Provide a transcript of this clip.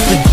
every